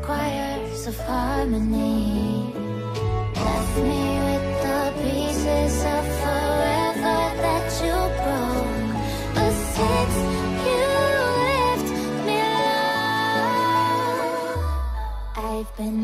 Choirs of harmony. Left me with the pieces of forever that you broke. But since you left me alone, I've been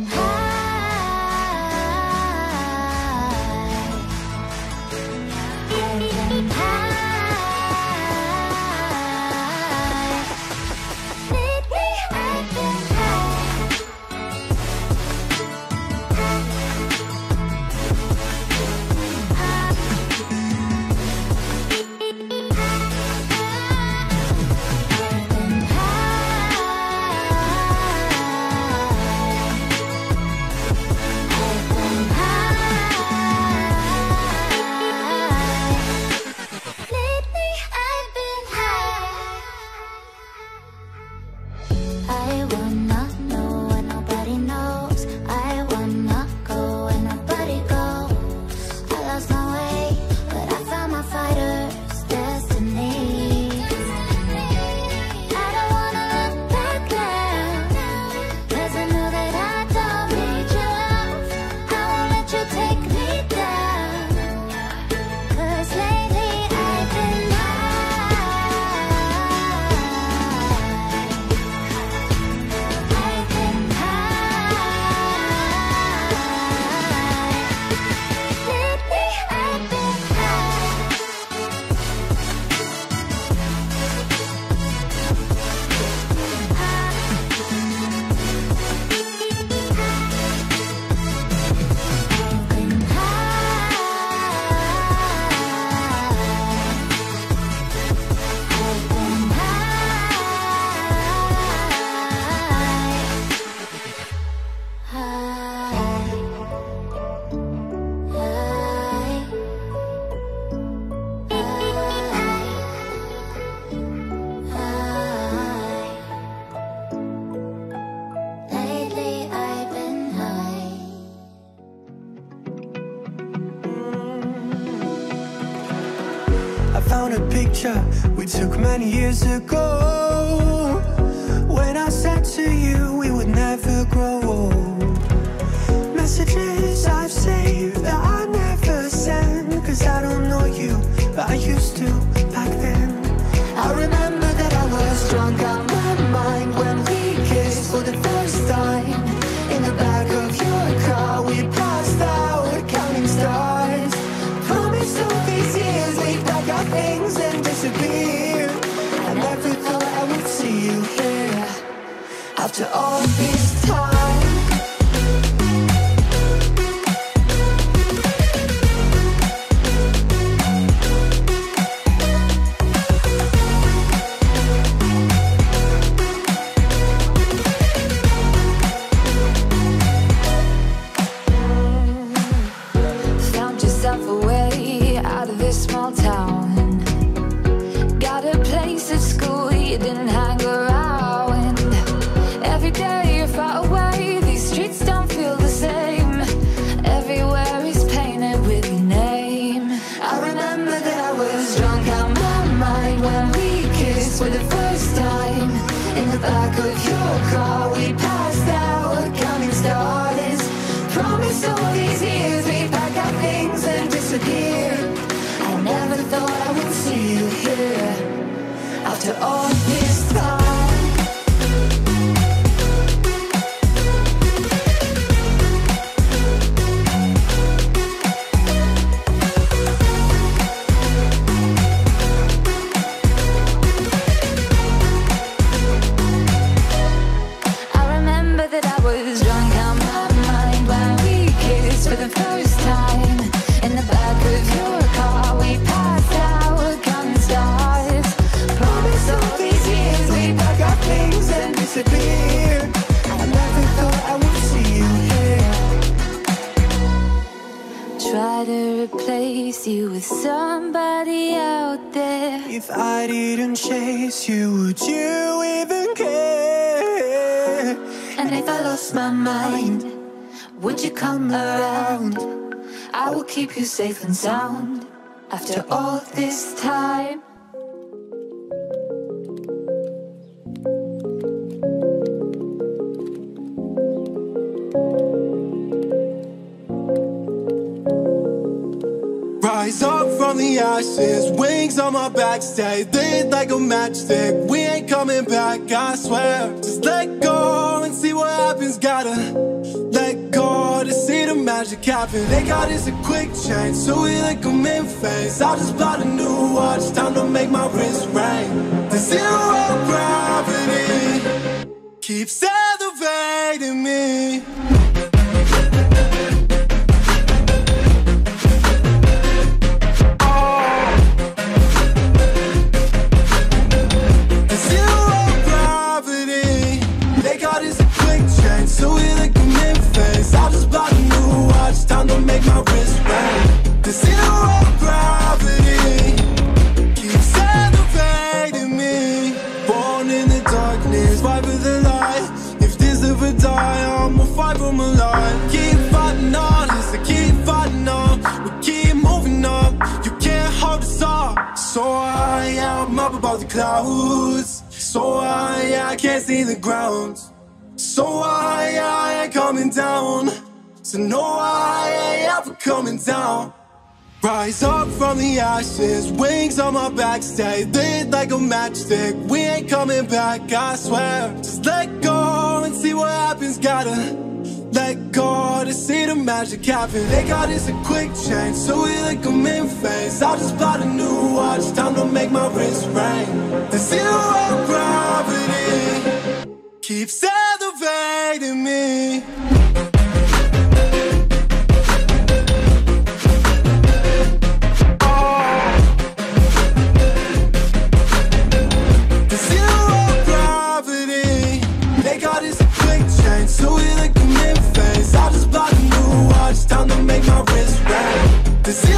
found a picture we took many years ago. After all this time. We passed out counting stars. All these years we'd pack our things and disappear. I never thought I would see you here after all If I didn't chase you, would you even care? And if I lost my mind, would you come around? I will keep you safe and sound after all this time. Up from the ashes, wings on my back, stay lit like a matchstick. We ain't coming back, I swear. Just let go and see what happens. Gotta let go to see the magic happen. They got us a quick change, so we like them in phase. I just bought a new watch, time to make my wrist ring. The zero gravity keeps elevating My life. Keep fighting on, I keep fighting on. We keep moving up, you can't hold us up. So high, I'm up above the clouds. So high, I can't see the ground. So high, I ain't coming down. So no, I ain't ever coming down. Rise up from the ashes, wings on my back, stay lit like a matchstick. We ain't coming back, I swear. Just let go and see what happens. Gotta let go to see the magic happen. They got us a quick change, so we like them in phase. I just bought a new watch, time to make my wrist ring. The zero gravity keeps elevating me. Ring.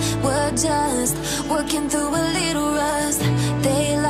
just working through a little rust. They